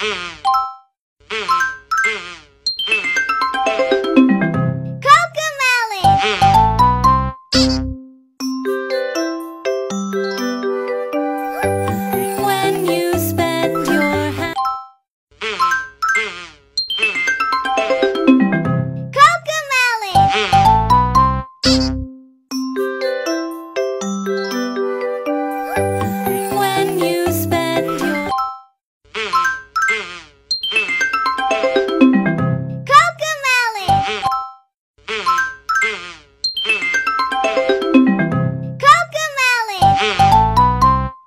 Mm-hmm.